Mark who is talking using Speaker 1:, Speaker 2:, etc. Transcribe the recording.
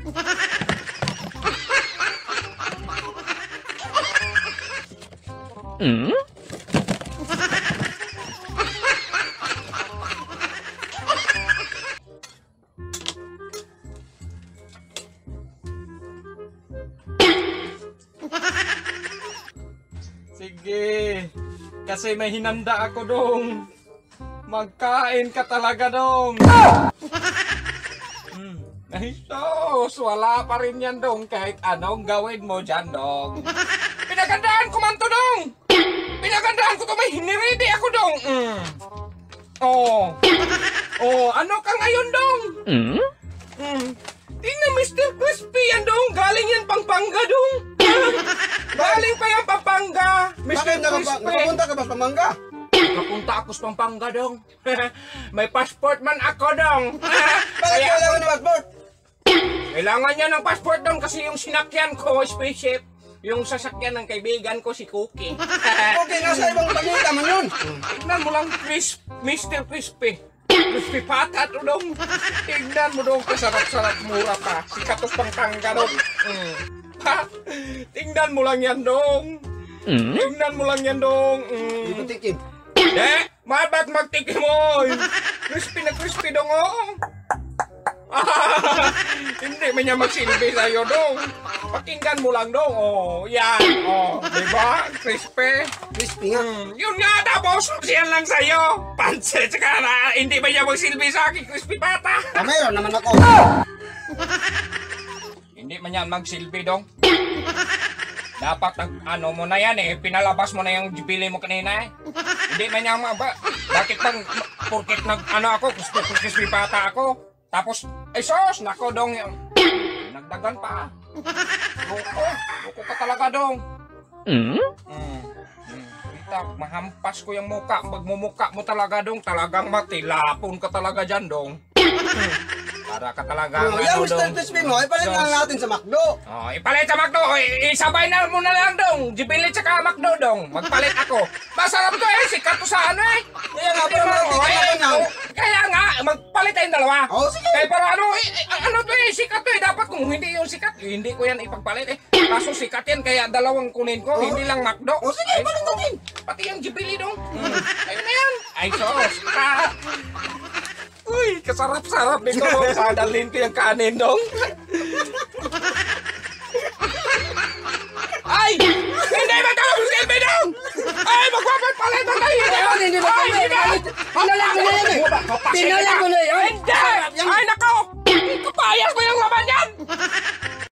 Speaker 1: Hmm?
Speaker 2: Sige. Kasi may hinanda ako dong. Magkain ka talaga dong. Hmm. Ay, sus, wala pa rin yan dong kahit anong gawin mo dyan dong. Pinagandaan ko man to dong. Pinagandaan ko to may hiniridi ako dong. Mm. Oh. Oh, ano ka ngayon dong?
Speaker 1: Hmm?
Speaker 2: Hmm. Tingnan Mr. Crispy yan dong. Galing yan Pampanga dong. Galing pa yan Pampanga. Mr.
Speaker 3: Bakit
Speaker 2: Crispy.
Speaker 3: nakapunta ka ba sa Pamanga?
Speaker 2: Nakapunta ako sa Pampanga dong. May passport man ako dong.
Speaker 3: Bakit
Speaker 2: Kaya
Speaker 3: kailangan ng passport?
Speaker 2: kailangan niya ng passport dong kasi yung sinakyan ko, spaceship. Yung sasakyan ng kaibigan ko si Cookie.
Speaker 3: Okay, nasa ibang planeta man yun.
Speaker 2: Tignan mo lang, Chris, Mr. Crispy. Crispy pata to dong. Tignan mo dong, kasarap-sarap mura pa. Si Katos Pampanga dong. Mm. Ha? Tingnan mo lang yan dong.
Speaker 1: Hmm?
Speaker 2: Tingnan mo lang yan dong. Mm.
Speaker 3: Dito tikim.
Speaker 2: Eh, mabat magtikim mo. Crispy na crispy dong oh. Hindi man niya magsilbi sa'yo dong. Pakinggan mo lang dong. Oh, yan. Oh, di ba? Crispy.
Speaker 3: Crispy nga.
Speaker 2: Hmm, yun nga tapos, yan lang sa'yo. Pansit ka na, hindi ba niya magsilbi sa akin, crispy pata?
Speaker 3: Ah, mayroon naman ako.
Speaker 2: Hindi man yan magsilbi dong. Dapat ano mo na yan eh, pinalabas mo na yung bili mo kanina eh. Hindi man yan ba, bakit bang, porkit nag, ano ako, crispy, crispy pata ako. Tapos, eh sos, nako dong, yung, nagdagan pa. Loko, loko ka talaga dong.
Speaker 1: Hmm?
Speaker 2: Mm. Mm. Kita, mahampas ko yung muka. Magmumuka mo talaga dong. Talagang matilapon ka talaga dyan dong. Para ka talaga
Speaker 3: Oh,
Speaker 2: ano
Speaker 3: Mr.
Speaker 2: dong.
Speaker 3: Crispy mo, ipalit na
Speaker 2: Sos.
Speaker 3: natin sa McDo.
Speaker 2: Oh, ipalit sa McDo. I- isabay na mo na lang dong. Jibilit sa McDo dong. Magpalit ako. Masarap to eh. Sikat to sa ano eh.
Speaker 3: Kaya nga, pero
Speaker 2: oh,
Speaker 3: ka
Speaker 2: eh,
Speaker 3: na
Speaker 2: oh, Kaya nga, magpalit tayong dalawa.
Speaker 3: Oh, sige.
Speaker 2: Eh, pero ano, eh, eh, ano to eh, sikat to eh. Dapat kung hindi yung sikat, eh, hindi ko yan ipagpalit eh. Kaso sikat yan, kaya dalawang kunin ko,
Speaker 3: Oh.
Speaker 2: hindi lang McDo.
Speaker 3: Oh, sige, palit natin.
Speaker 2: Pati yung jibili dong. Mm. Ayun na yan. Ay, sos. Uy, kasarap-sarap nito. Sadalin ko yung kanin dong. Ay! Hindi ba ito ang silbi dong? Ay, magpapalit na tayo.
Speaker 3: Ayun, hindi ba
Speaker 2: Ay,
Speaker 3: kami?
Speaker 2: hindi.
Speaker 3: Pinala ko na yan eh.
Speaker 2: Ka.
Speaker 3: ko na yan.
Speaker 2: Hindi! Ay, nako! Kapayas mo yung!